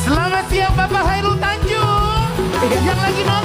Selamat siang Bapak Hairul Tanjung yang lagi nonton.